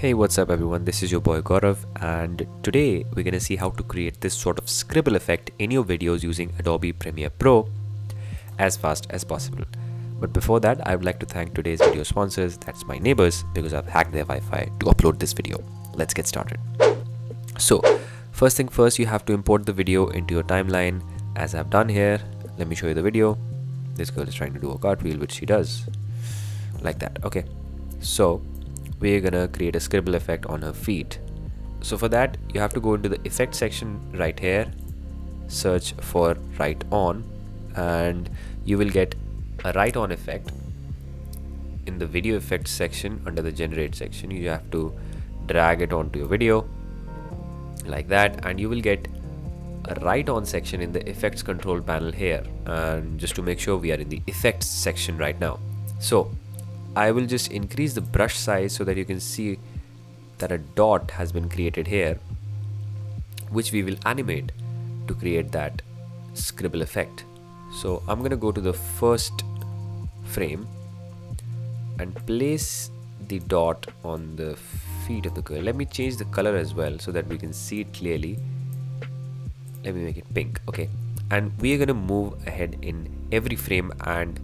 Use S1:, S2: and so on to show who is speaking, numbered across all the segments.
S1: Hey what's up everyone this is your boy Gaurav and today we're gonna see how to create this sort of scribble effect in your videos using Adobe Premiere Pro as fast as possible. But before that I would like to thank today's video sponsors that's my neighbors because I've hacked their Wi-Fi to upload this video. Let's get started. So first thing first you have to import the video into your timeline as I've done here. Let me show you the video. This girl is trying to do a cartwheel which she does like that okay so we're gonna create a scribble effect on her feet. So for that you have to go into the effect section right here search for Write-on and you will get a Write-on effect. In the video effects section under the generate section you have to drag it onto your video like that and you will get a Write-on section in the effects control panel here and just to make sure we are in the effects section right now. So I will just increase the brush size so that you can see that a dot has been created here which we will animate to create that scribble effect. So I'm gonna go to the first frame and place the dot on the feet of the girl. Let me change the color as well so that we can see it clearly. Let me make it pink okay? And we are gonna move ahead in every frame and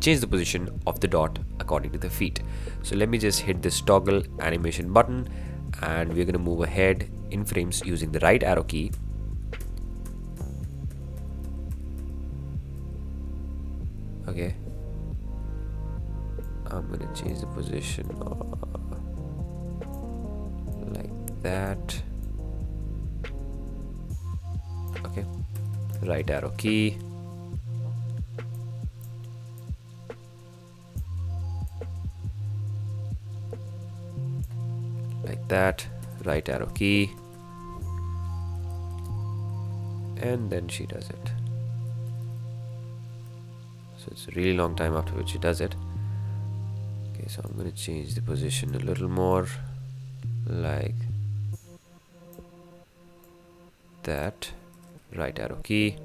S1: change the position of the dot according to the feet. So let me just hit this toggle animation button and we're going to move ahead in frames using the right arrow key. Okay. I'm going to change the position like that. Okay. Right arrow key that right arrow key and then she does it. So it's a really long time after which she does it. Okay so I'm gonna change the position a little more like that right arrow key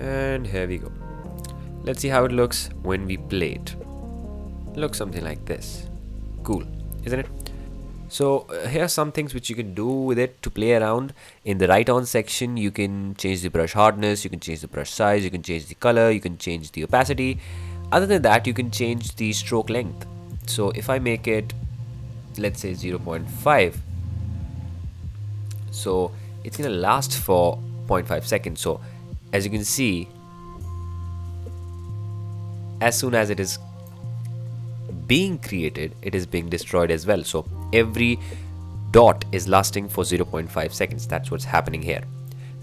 S1: and here we go. Let's see how it looks when we play it. Looks something like this. Cool isn't it? So uh, here are some things which you can do with it to play around. In the Write-on section you can change the brush hardness you can change the brush size you can change the color you can change the opacity. Other than that you can change the stroke length. So if I make it let's say 0.5 so it's gonna last for 0.5 seconds. So as you can see as soon as it is being created it is being destroyed as well. So every dot is lasting for 0.5 seconds. That's what's happening here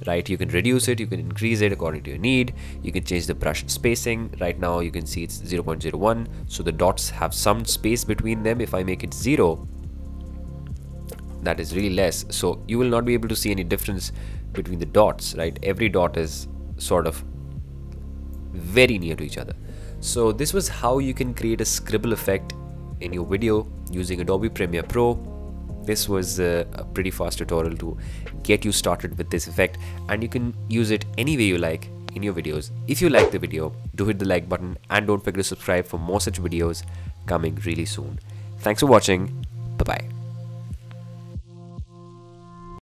S1: right? You can reduce it you can increase it according to your need. You can change the brush spacing. Right now you can see it's 0.01 so the dots have some space between them. If i make it zero that is really less. So you will not be able to see any difference between the dots right? Every dot is sort of very near to each other. So this was how you can create a scribble effect in your video using Adobe Premiere Pro. This was a, a pretty fast tutorial to get you started with this effect and you can use it any way you like in your videos. If you like the video, do hit the like button and don't forget to subscribe for more such videos coming really soon. Thanks for watching. Bye-bye.